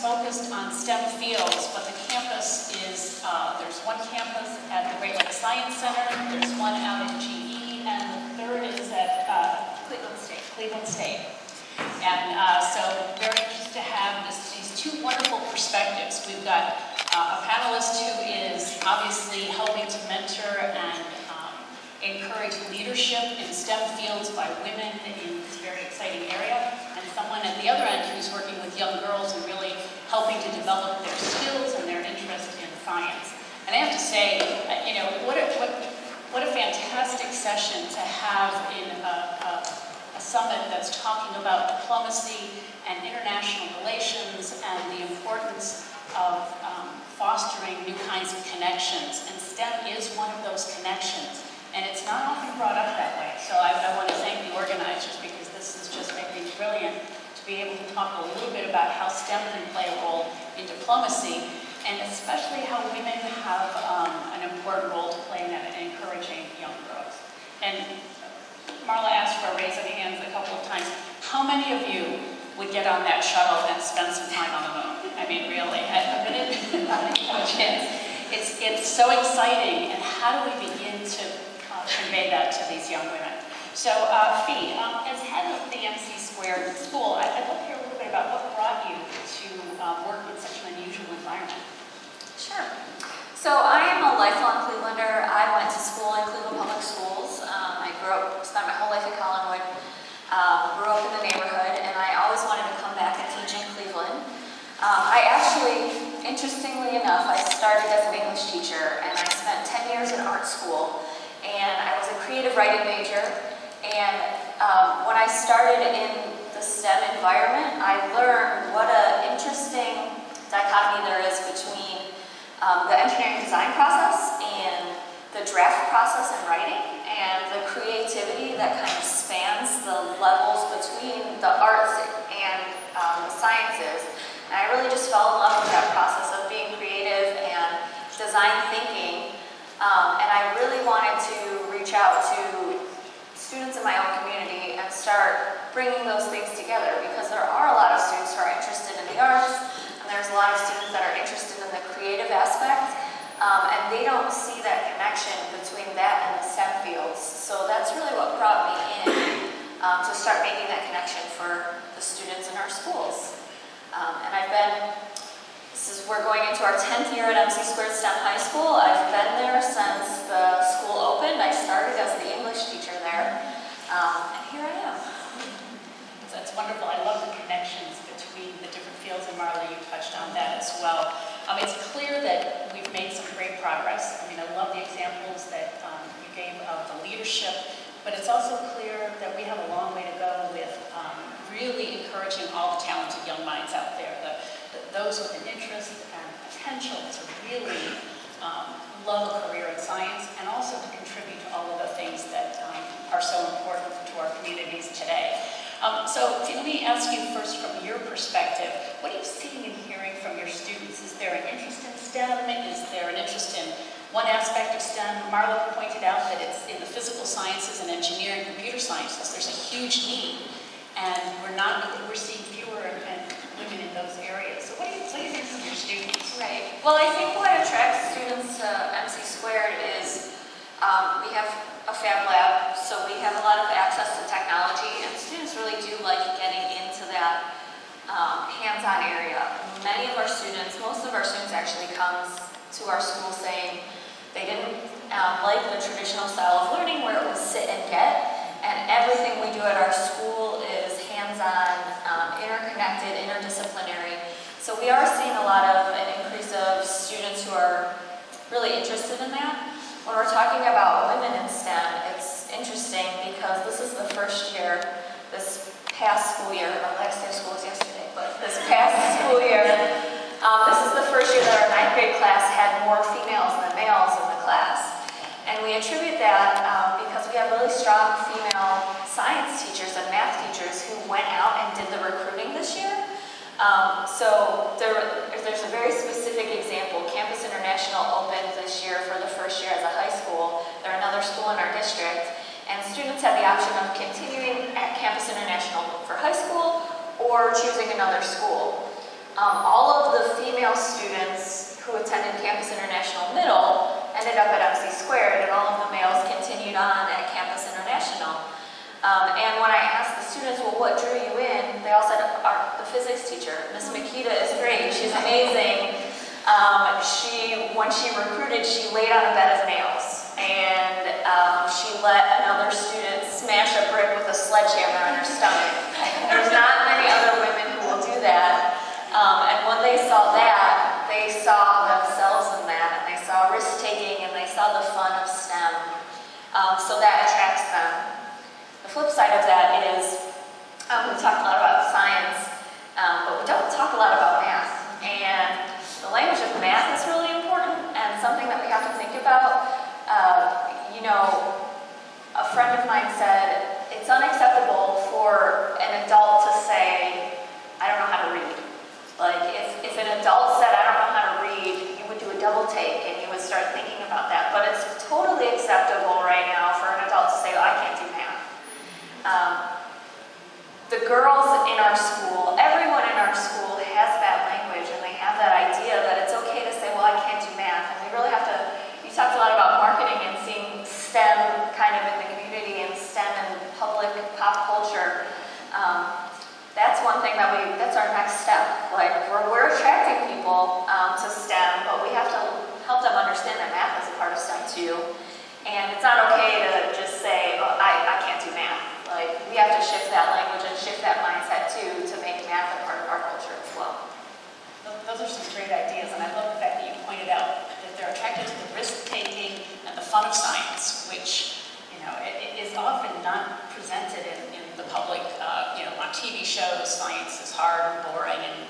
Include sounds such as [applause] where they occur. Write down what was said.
focused on STEM fields, but the campus is, uh, there's one campus at the Great Lakes Science Center, there's one out in GE, and the third is at uh, Cleveland State. Cleveland State. And uh, so very interested to have this, these two wonderful perspectives. We've got uh, a panelist who is obviously helping to mentor and um, encourage leadership in STEM fields by women in this very exciting area, and someone at the other end who's working with young girls and really helping to develop their skills and their interest in science. And I have to say, uh, you know, what a, what, what a fantastic session to have in a, a a summit that's talking about diplomacy and international relations and the importance of um, fostering new kinds of connections. And STEM is one of those connections. And it's not often brought up that way. So I, I want to thank the organizers because this is just, I think, brilliant to be able to talk a little bit about how STEM can play a role in diplomacy and especially how women have um, an important role to play in encouraging young girls. And Marla asked for a raise of hands a couple of times. How many of you would get on that shuttle and spend some time on the moon? I mean, really, I a [laughs] chance. It's, it's so exciting, and how do we begin to uh, convey that to these young women? So, uh, Fee, um, as head of the MC Squared School, I'd, I'd love to hear a little bit about what brought you to um, work in such an unusual environment. Sure. So I am a lifelong Clevelander. I went to school in Cleveland Public Schools. Um, I grew up, spent my whole life in Collinwood, um, grew up in the neighborhood, and I always wanted to come back and teach in Cleveland. Um, I actually, interestingly enough, I started as an English teacher, and I spent 10 years in art school, and I was a creative writing major. And um, when I started in the STEM environment, I learned what an interesting dichotomy there is between um, the engineering design process and the draft process and writing and the creativity that kind of spans the levels between the arts and um, the sciences. And I really just fell in love with that process of being creative and design thinking. Um, and I really wanted to reach out to students in my own community and start bringing those things together because there are a lot of students who are interested in the arts there's a lot of students that are interested in the creative aspect, um, and they don't see that connection between that and the STEM fields. So that's really what brought me in um, to start making that connection for the students in our schools. Um, and I've been, this is, we're going into our 10th year at MC Squared STEM High School. I've been there since the school opened. I started as the English teacher there, um, and here I am. That's wonderful. I love the connections between the different fields, and Marla, you touched on that as well. Um, it's clear that we've made some great progress. I mean, I love the examples that um, you gave of the leadership, but it's also clear that we have a long way to go with um, really encouraging all the talented young minds out there, the, the, those with an interest and potential to really um, love a career in science and also to contribute to all of the things that um, are so important to our communities today. Um, so let me ask you first from your perspective, what are you seeing and hearing from your students? Is there an interest in STEM? Is there an interest in one aspect of STEM? Marla pointed out that it's in the physical sciences and engineering, computer sciences. There's a huge need, and we're not, we're seeing fewer and women in those areas. So what do you, what from your students? Right. Well, I think what attracts students to MC Squared is um, we have a fab lab, so we have a lot of access to technology, and students really do like getting into that um, hands-on area. Many of our students, most of our students actually comes to our school saying they didn't um, like the traditional style of learning where it was sit and get, and everything we do at our school is hands-on, um, interconnected, interdisciplinary. So we are seeing a lot of an increase of students who are really interested in that. When we're talking about women in STEM, it's interesting because this is the first year, this past school year, our last day of school was yesterday, but this past school year, um, this is the first year that our ninth grade class had more females than males in the class. And we attribute that um, because we have really strong female science teachers and math teachers who went out and did the recruiting this year. Um, so there, there's a very specific example. Campus International opened this year for the first year as a high school. They're another school in our district. And students have the option of continuing at Campus International for high school or choosing another school. Um, all female students who attended Campus International Middle ended up at MC Squared, and all of the males continued on at Campus International. Um, and when I asked the students, well, what drew you in? They all said, our, the physics teacher, Miss Makita is great, she's amazing. Um, she, when she recruited, she laid on a bed of nails. And um, she let another student smash a brick with a sledgehammer on her stomach. There's not many other women who will do that. Um, and when they saw that, they saw themselves in that, and they saw risk taking, and they saw the fun of STEM. Um, so that attracts them. The flip side of that is um, we talk a lot about science, um, but we don't talk a lot about math. And the language of math is really important and something that we have to think about. Uh, you know, a friend of mine said it's unacceptable for an adult to say, I don't know how to read. Like, if, if an adult said, I don't know how to read, you would do a double take and you would start thinking about that. But it's totally acceptable right now for an adult to say, oh, I can't do math. Um, the girls in our school, everyone in our school has that language and they have that idea that it's okay to say, well, I can't do math. And we really have to, you talked a lot about marketing and seeing STEM kind of in the community and STEM in public pop culture. Um, that's one thing that we, that's our next step. Like, we're, we're attracting people um, to STEM, but we have to help them understand that math is a part of STEM too. And it's not okay to just say, oh, I, I can't do math. Like, we have to shift that language and shift that mindset too to make math a part of our culture as well. Those are some great ideas, and I love the fact that you pointed out that they're attracted to the risk-taking and the fun of science, which, you know, it, it is often not presented in, in the public, uh, you know, on TV shows, science is hard and boring, and